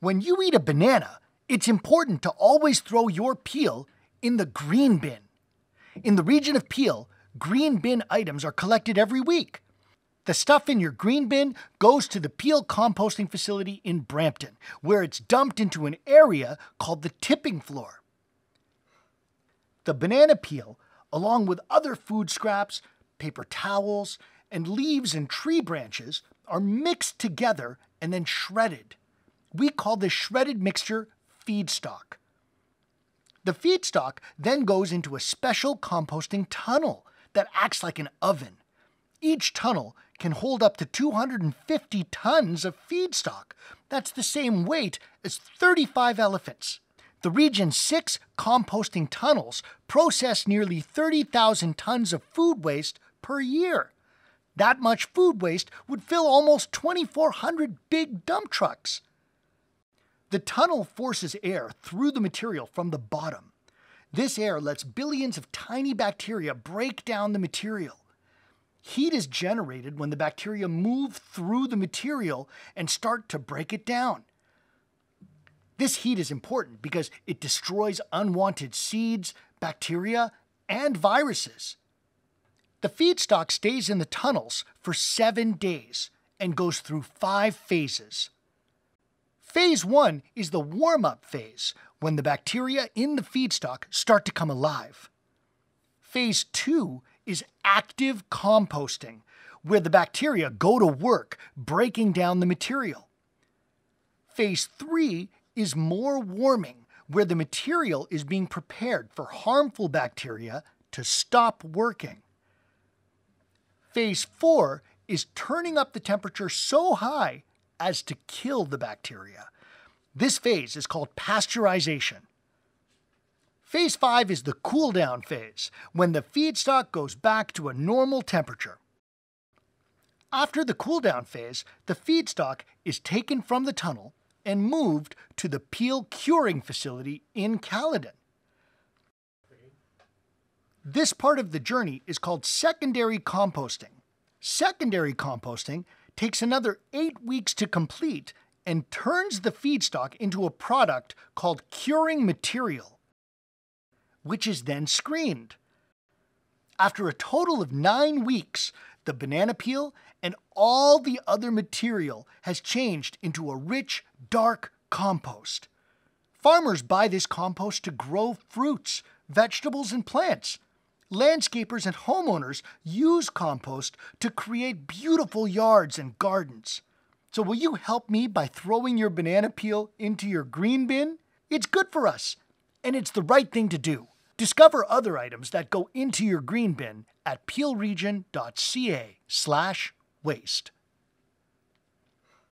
When you eat a banana, it's important to always throw your peel in the green bin. In the region of Peel, green bin items are collected every week. The stuff in your green bin goes to the Peel composting facility in Brampton, where it's dumped into an area called the tipping floor. The banana peel, along with other food scraps, paper towels, and leaves and tree branches, are mixed together and then shredded. We call this shredded mixture feedstock. The feedstock then goes into a special composting tunnel that acts like an oven. Each tunnel can hold up to 250 tons of feedstock. That's the same weight as 35 elephants. The region's six composting tunnels process nearly 30,000 tons of food waste per year. That much food waste would fill almost 2,400 big dump trucks. The tunnel forces air through the material from the bottom. This air lets billions of tiny bacteria break down the material. Heat is generated when the bacteria move through the material and start to break it down. This heat is important because it destroys unwanted seeds, bacteria, and viruses. The feedstock stays in the tunnels for seven days and goes through five phases. Phase one is the warm up phase, when the bacteria in the feedstock start to come alive. Phase two is active composting, where the bacteria go to work breaking down the material. Phase three is more warming, where the material is being prepared for harmful bacteria to stop working. Phase four is turning up the temperature so high as to kill the bacteria. This phase is called pasteurization. Phase 5 is the cool down phase, when the feedstock goes back to a normal temperature. After the cool down phase, the feedstock is taken from the tunnel and moved to the peel curing facility in Caledon. This part of the journey is called secondary composting. Secondary composting takes another eight weeks to complete and turns the feedstock into a product called curing material, which is then screened. After a total of nine weeks, the banana peel and all the other material has changed into a rich, dark compost. Farmers buy this compost to grow fruits, vegetables, and plants. Landscapers and homeowners use compost to create beautiful yards and gardens. So, will you help me by throwing your banana peel into your green bin? It's good for us, and it's the right thing to do. Discover other items that go into your green bin at peelregion.ca/waste.